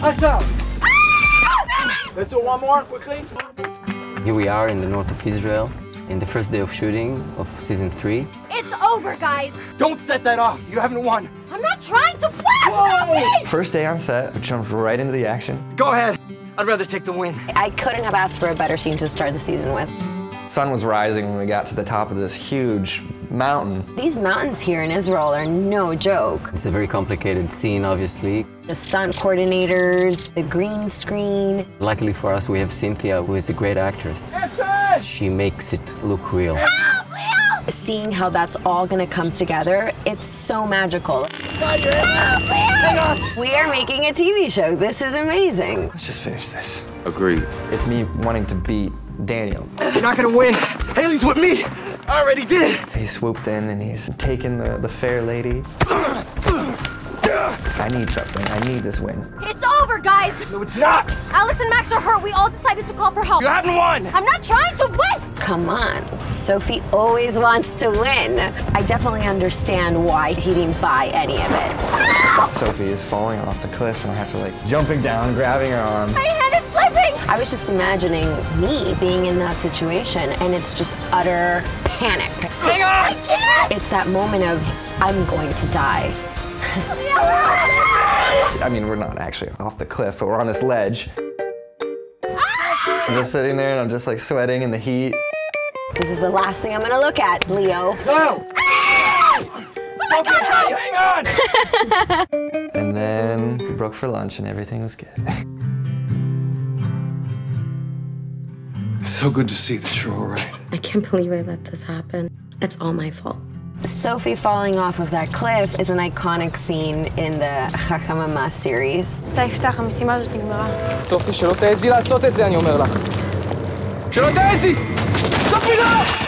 Hands up! Let's do one more quickly. Here we are in the north of Israel, in the first day of shooting of season three. It's over, guys. Don't set that off. You haven't won. I'm not trying to blast First day on set, we jumped right into the action. Go ahead. I'd rather take the win. I couldn't have asked for a better scene to start the season with. Sun was rising when we got to the top of this huge mountain. These mountains here in Israel are no joke. It's a very complicated scene, obviously. The stunt coordinators, the green screen. Luckily for us, we have Cynthia, who is a great actress. She makes it look real. Help! Seeing how that's all gonna come together, it's so magical. Help! We are making a TV show. This is amazing. Let's just finish this. Agreed. It's me wanting to beat Daniel. You're not gonna win. Hayley's with me. I already did. He swooped in and he's taken the, the fair lady. I need something. I need this win. It's over, guys. No, it's not. Alex and Max are hurt. We all decided to call for help. You haven't won. I'm not trying to win. Come on. Sophie always wants to win. I definitely understand why he didn't buy any of it. Sophie is falling off the cliff and I have to like jumping down, grabbing her arm. I was just imagining me being in that situation and it's just utter panic. Hang on. I can't. It's that moment of, I'm going to die. I mean, we're not actually off the cliff, but we're on this ledge. I'm just sitting there and I'm just like sweating in the heat. This is the last thing I'm gonna look at, Leo. No. Hang on. And then we broke for lunch and everything was good. It's so good to see that you're all right. I can't believe I let this happen. It's all my fault. Sophie falling off of that cliff is an iconic scene in the Chachamama series. די, יפתח, המשימה הזאת נגמרה. סופי, שלא תעזי לעשות את זה, אני אומר לך. שלא תעזי! סופי, לא!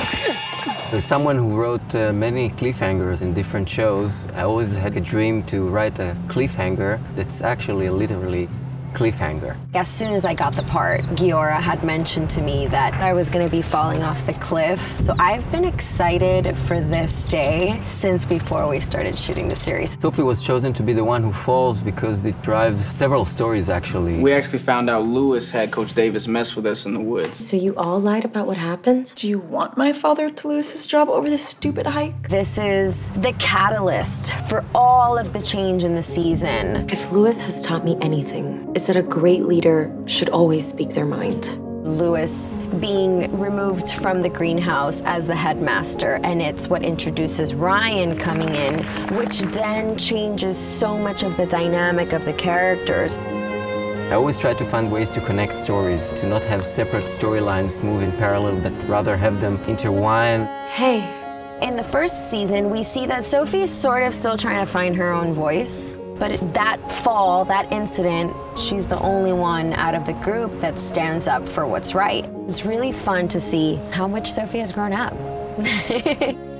As someone who wrote uh, many cliffhangers in different shows, I always had a dream to write a cliffhanger that's actually literally cliffhanger. As soon as I got the part, Giora had mentioned to me that I was going to be falling off the cliff. So I've been excited for this day since before we started shooting the series. Sophie was chosen to be the one who falls because it drives several stories actually. We actually found out Lewis had Coach Davis mess with us in the woods. So you all lied about what happened? Do you want my father to lose his job over this stupid hike? This is the catalyst for all of the change in the season. If Lewis has taught me anything, it's that a great leader should always speak their mind. Lewis being removed from the greenhouse as the headmaster, and it's what introduces Ryan coming in, which then changes so much of the dynamic of the characters. I always try to find ways to connect stories, to not have separate storylines move in parallel, but rather have them intertwine. Hey, In the first season, we see that Sophie's sort of still trying to find her own voice. But that fall, that incident, she's the only one out of the group that stands up for what's right. It's really fun to see how much Sophie has grown up.